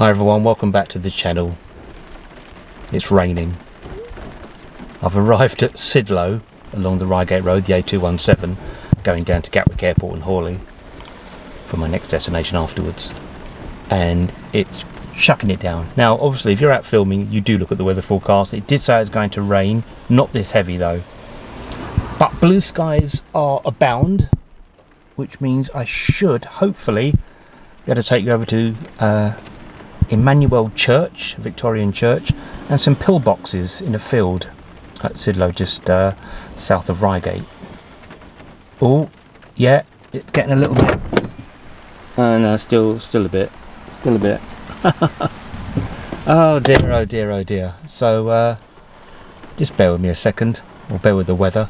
Hi everyone, welcome back to the channel. It's raining. I've arrived at Sidlow along the Reigate Road, the A217, going down to Gatwick Airport and Horley for my next destination afterwards. And it's chucking it down. Now, obviously, if you're out filming, you do look at the weather forecast. It did say it's going to rain, not this heavy though. But blue skies are abound, which means I should hopefully be able to take you over to uh, Emmanuel Church, Victorian Church, and some pillboxes in a field at Sidlow, just uh, south of Reigate. Oh, yeah, it's getting a little bit. Oh no, still, still a bit, still a bit. oh dear, oh dear, oh dear. So, uh, just bear with me a second, or bear with the weather.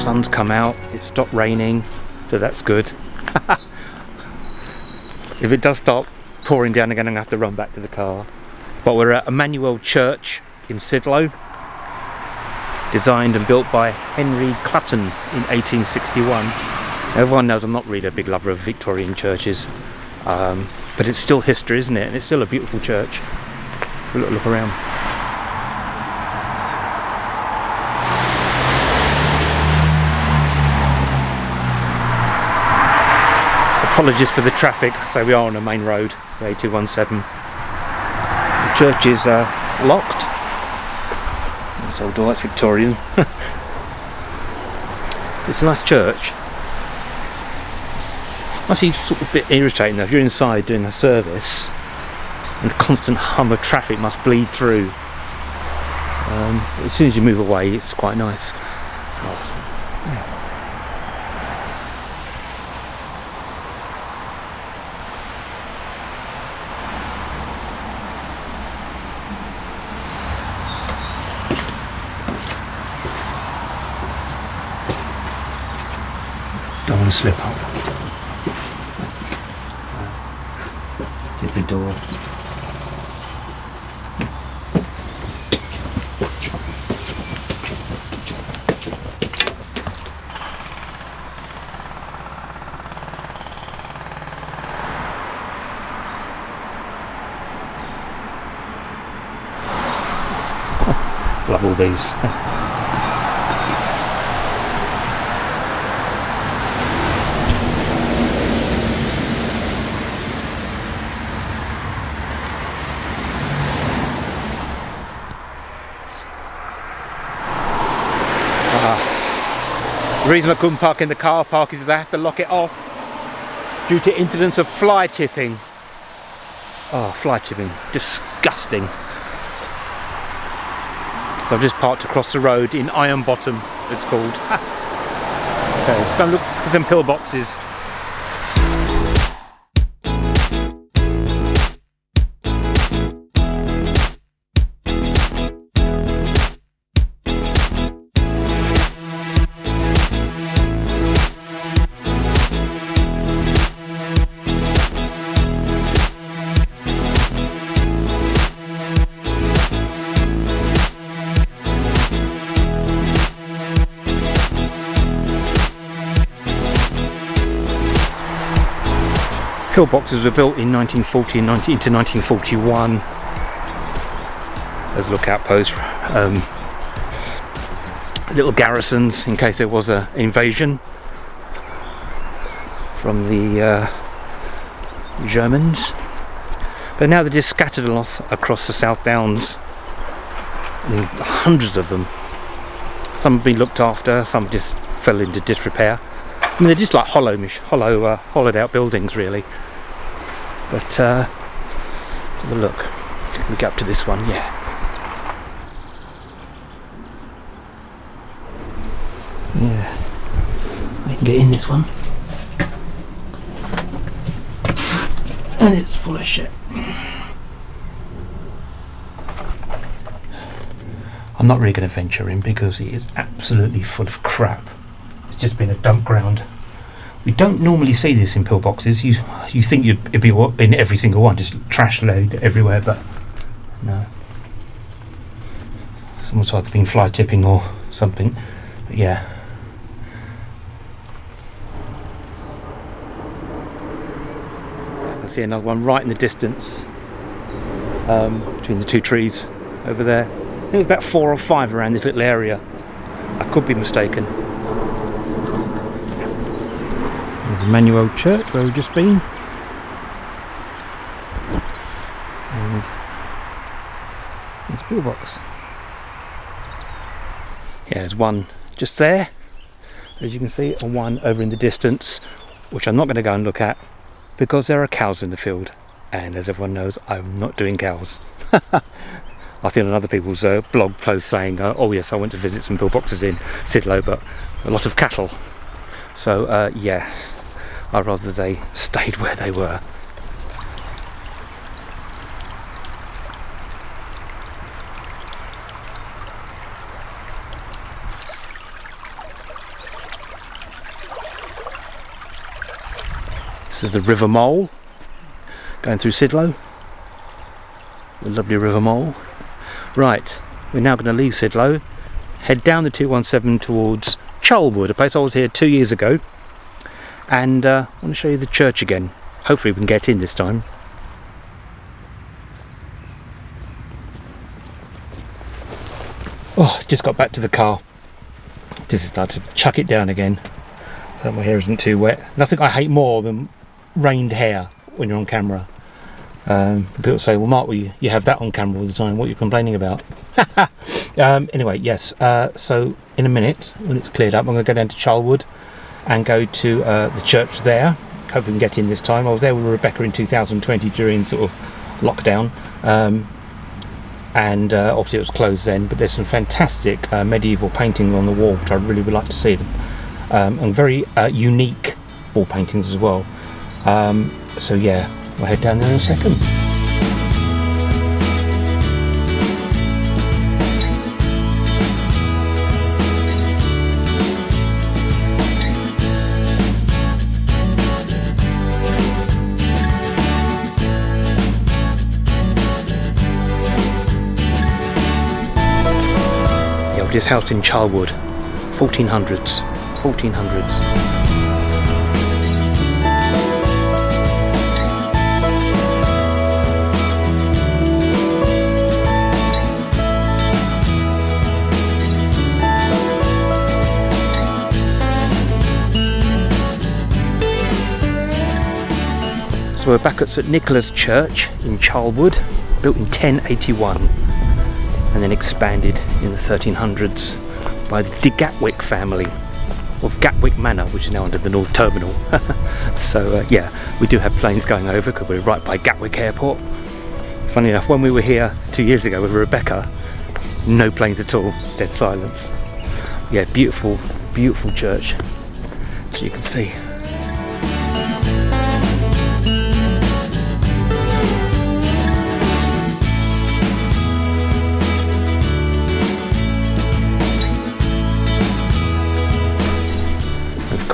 Sun's come out it stopped raining so that's good. If it does start pouring down again I'm gonna have to run back to the car. But we're at Emmanuel Church in Sidlow designed and built by Henry Clutton in 1861 everyone knows I'm not really a big lover of Victorian churches um, but it's still history isn't it? And it's still a beautiful church. Look, look around Apologies for the traffic, so we are on a main road, the A217. The church is uh, locked. It's old door, it's Victorian. it's a nice church. Actually, sort of a bit irritating though, if you're inside doing a service and the constant hum of traffic must bleed through. Um, as soon as you move away, it's quite nice. So, yeah. To slip up. There's the door. Love all these. The reason I couldn't park in the car park is that I have to lock it off due to incidents of fly tipping. Oh, fly tipping, disgusting. So I've just parked across the road in Iron Bottom, it's called. okay, let's go and look for some pillboxes. Pillboxes were built in 1940 and 19, into 1941 as lookout posts, um, little garrisons in case there was an invasion from the uh, Germans. But now they're just scattered across the South Downs, and hundreds of them. Some have been looked after, some just fell into disrepair. I mean, they're just like hollow, hollow, uh, hollowed out buildings, really. But uh, let's have a look. Can we get up to this one? Yeah. Yeah. We can get in this one. And it's full of shit. I'm not really going to venture in because it is absolutely full of crap. It's just been a dump ground. We don't normally see this in pillboxes. You you think you'd it'd be in every single one, just trash load everywhere, but no. Someone's either been fly tipping or something. But yeah. I see another one right in the distance um, between the two trees over there. I think there's about four or five around this little area. I could be mistaken. Emmanuel Church where we've just been. And there's pillbox. Yeah, there's one just there, as you can see, and one over in the distance, which I'm not going to go and look at because there are cows in the field. And as everyone knows, I'm not doing cows. I've seen on other people's uh, blog posts saying, uh, oh yes, I went to visit some pillboxes in Sidlow, but a lot of cattle. So uh, yeah, I'd rather they stayed where they were. This is the River Mole going through Sidlow. The lovely River Mole. Right, we're now going to leave Sidlow, head down the 217 towards Charlwood, a place I was here two years ago, and uh, I want to show you the church again. Hopefully, we can get in this time. Oh, just got back to the car. Just started to chuck it down again so my hair isn't too wet. Nothing I hate more than rained hair when you're on camera. Um, people say, well, Marq, well, you, you have that on camera all the time. What are you complaining about? um, anyway, yes. Uh, so in a minute, when it's cleared up, I'm going to go down to Charlwood and go to uh, the church there. Hope we can get in this time. I was there with Rebecca in 2020 during sort of lockdown. Um, and uh, obviously it was closed then, but there's some fantastic uh, medieval paintings on the wall, which I really would like to see them. Um, and very uh, unique wall paintings as well. Um, so yeah, we'll head down there in a second. Yeah, we're housed in Charlwood, 1400s, 1400s. So we're back at St Nicholas Church in Charlwood, built in 1081 and then expanded in the 1300s by the Gatwick family of Gatwick Manor, which is now under the North Terminal. so uh, yeah, we do have planes going over because we're right by Gatwick Airport. Funny enough, when we were here two years ago with Rebecca, no planes at all, dead silence. Yeah, beautiful, beautiful church, as you can see.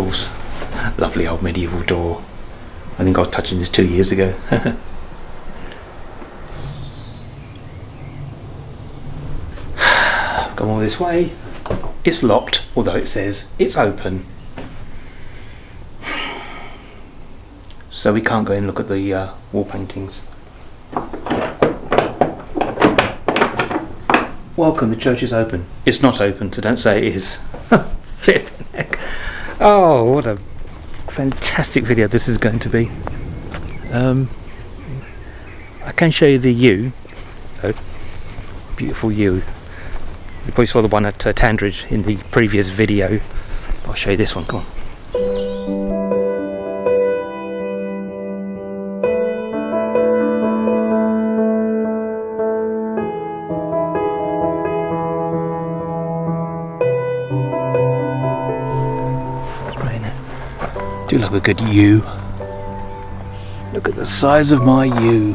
Lovely old medieval door. I think I was touching this two years ago. I've gone all this way. It's locked, although it says it's open. So we can't go and look at the uh, wall paintings. Welcome, the church is open. It's not open, so don't say it is. Flipping heck. Oh, what a fantastic video this is going to be. Um, I can show you the yew, though. Beautiful yew. You probably saw the one at uh, Tandridge in the previous video. I'll show you this one, come on. Do love a good yew. Look at the size of my yew.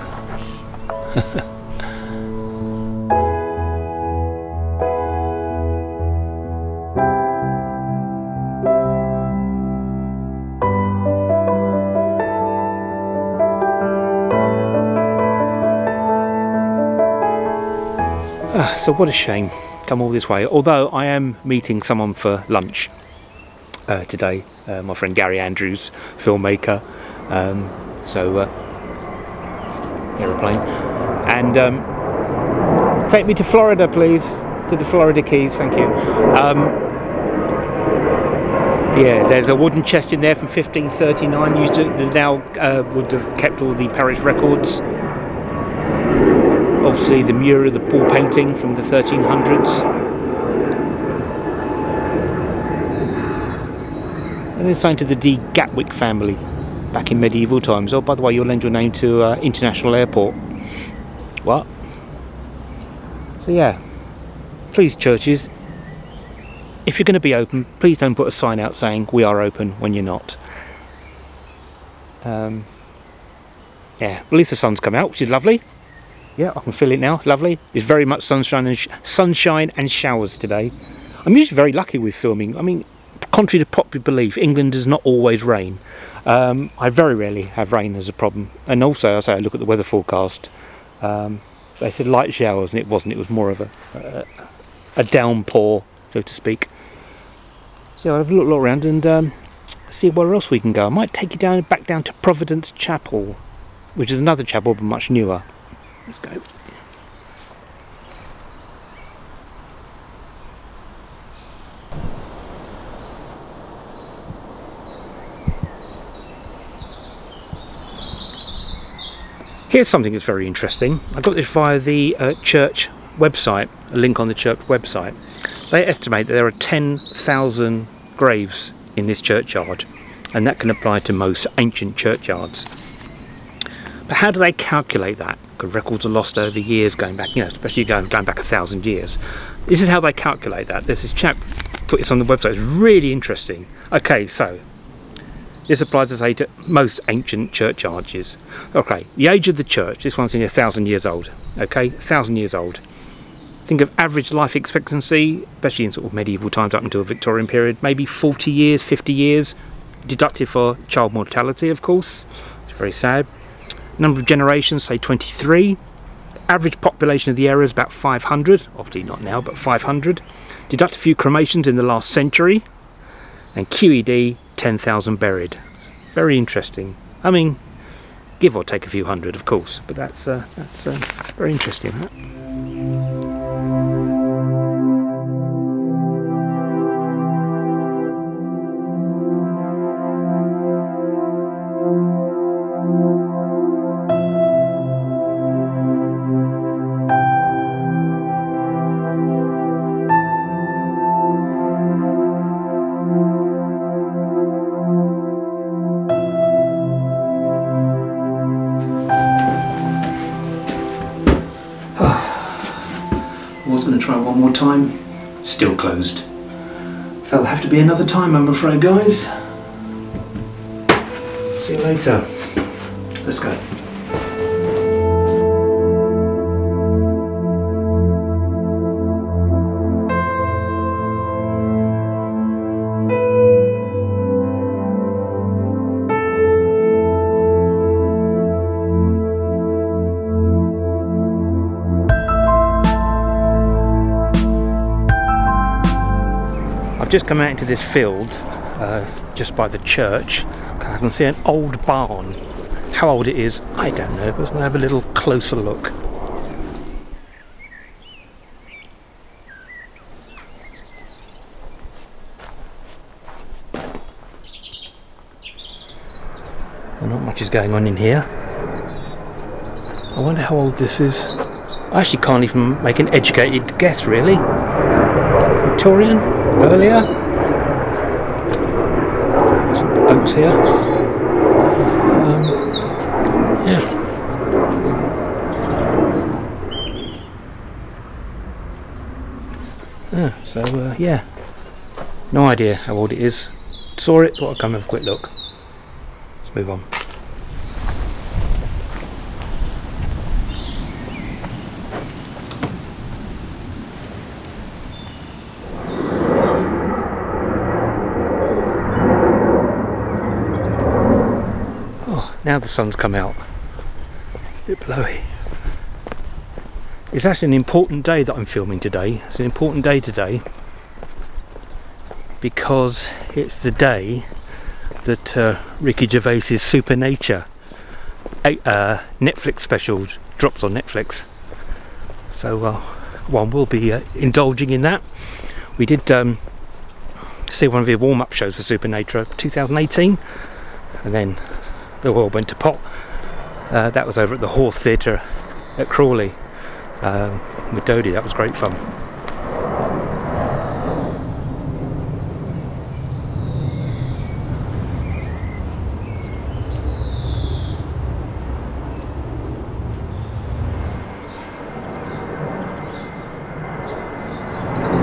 Ah, so what a shame, come all this way. Although I am meeting someone for lunch uh, today, uh, my friend Gary Andrews, filmmaker. Um, so, uh, aeroplane. And um, take me to Florida, please. To the Florida Keys, thank you. Um, yeah, there's a wooden chest in there from 1539. Used to now uh, would have kept all the parish records obviously the mural, the Paul painting from the 1300s. And it's signed to the D. Gatwick family back in medieval times. Oh, by the way, you'll lend your name to uh, International Airport. What? So yeah, please churches, if you're going to be open, please don't put a sign out saying we are open when you're not. Um, yeah, at least the sun's come out, which is lovely. Yeah, I can feel it now. Lovely. It's very much sunshine and sunshine and showers today. I'm usually very lucky with filming. I mean, contrary to popular belief, England does not always rain. Um, I very rarely have rain as a problem. And also, as I look at the weather forecast, um, they said light showers, and it wasn't. It was more of a a, a downpour, so to speak. So I'll have a look, look around and um, see where else we can go. I might take you down back down to Providence Chapel, which is another chapel but much newer. Let's go. Here's something that's very interesting. I got this via the uh, church website, a link on the church website. They estimate that there are 10,000 graves in this churchyard, and that can apply to most ancient churchyards. But how do they calculate that? Because records are lost over years going back, you know, especially going, going back a thousand years. This is how they calculate that. There's this chap put this on the website. It's really interesting. Okay, so this applies to say to most ancient church arches. Okay, the age of the church. This one's only a thousand years old. Okay, a thousand years old. Think of average life expectancy, especially in sort of medieval times up until the Victorian period, maybe 40 years, 50 years, deducted for child mortality, of course. It's very sad. Number of generations, say 23. Average population of the area is about 500, obviously not now, but 500. Deduct a few cremations in the last century. And QED, 10,000 buried. Very interesting. I mean, give or take a few hundred, of course, but that's, uh, that's uh, very interesting. Huh? Closed. So it'll have to be another time, I'm afraid, guys. See you later. Let's go. Just come out into this field uh, just by the church. I can see an old barn. How old it is, I don't know, but to have a little closer look. Well, not much is going on in here. I wonder how old this is. I actually can't even make an educated guess, really. Victorian? Earlier? Some oats here. Um, yeah. Yeah, so uh, yeah, no idea how old it is. Saw it, thought I'd come have a quick look. Let's move on. Oh, now the sun's come out. A bit blowy. It's actually an important day that I'm filming today. It's an important day today because it's the day that uh, Ricky Gervais's Supernature uh, Netflix special drops on Netflix. So uh, one will be uh, indulging in that. We did um, see one of the warm-up shows for Supernature 2018, and then the world went to pot. Uh, that was over at the Hawth Theatre at Crawley um, with Dodie. That was great fun.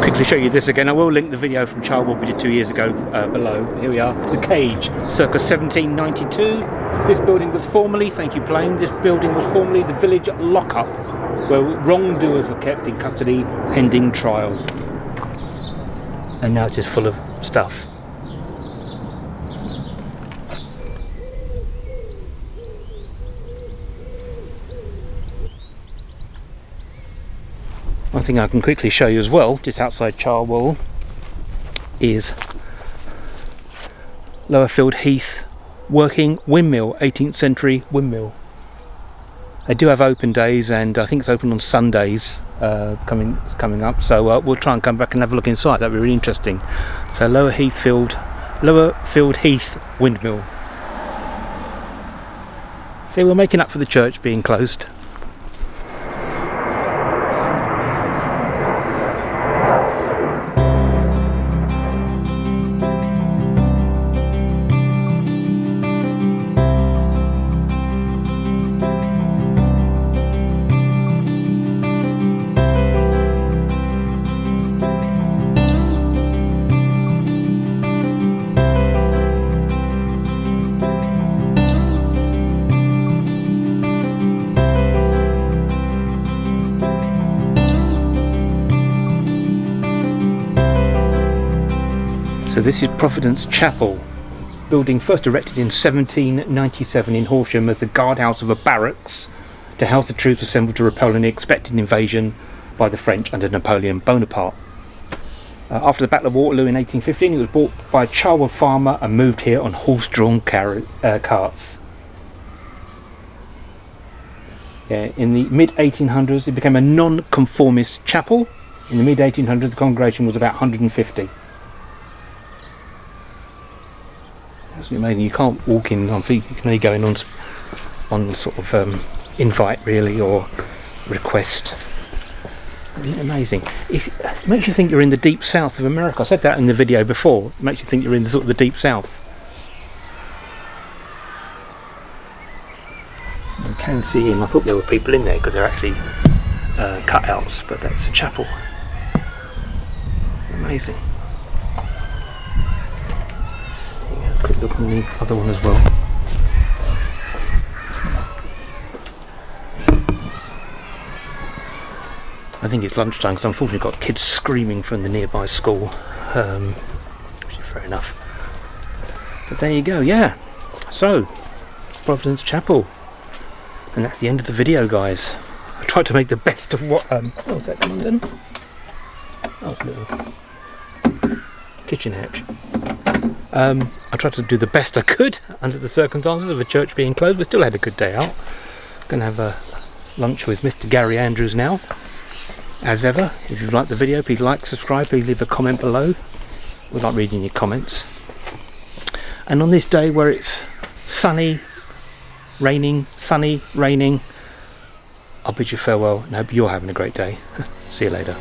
quickly show you this again. I will link the video from Charlwood we did two years ago uh, below. Here we are, the cage, circa 1792. This building was formerly, thank you Plane, this building was formerly the village lockup where wrongdoers were kept in custody pending trial. And now it's just full of stuff. One thing I can quickly show you as well, just outside Charlwood, is Lower Lowerfield Heath working windmill, 18th century windmill. They do have open days, and I think it's open on Sundays uh, coming coming up. So uh, we'll try and come back and have a look inside. That'd be really interesting. So Lower Heathfield, Lower Field Heath windmill. See, we're making up for the church being closed. So this is Providence Chapel, building first erected in 1797 in Horsham as the guardhouse of a barracks to house the troops assembled to repel any expected invasion by the French under Napoleon Bonaparte. Uh, after the Battle of Waterloo in 1815, it was bought by a Charlwood farmer and moved here on horse-drawn car uh, carts. Yeah, in the mid 1800s, it became a non-conformist chapel. In the mid 1800s, the congregation was about 150. Absolutely amazing. You can't walk in on feet. You can only go in on on sort of um, invite really or request. Amazing. It makes you think you're in the deep south of America. I said that in the video before. It makes you think you're in the, sort of the deep south. You can see him. I thought there were people in there because they're actually uh, cutouts, but that's a chapel. Amazing. quick look on the other one as well. I think it's lunchtime because unfortunately got kids screaming from the nearby school, um, which is fair enough. But there you go, yeah. So, Providence Chapel. And that's the end of the video, guys. I tried to make the best of what... Um, oh, is that coming? Oh, it's a little kitchen hatch. Um, I tried to do the best I could under the circumstances of the church being closed, but still had a good day out. Going to have a lunch with Mr. Gary Andrews now. As ever, if you've liked the video, please like, subscribe, please leave a comment below. We like reading your comments. And on this day where it's sunny, raining, sunny, raining, I'll bid you farewell and hope you're having a great day. See you later.